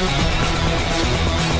Thank you.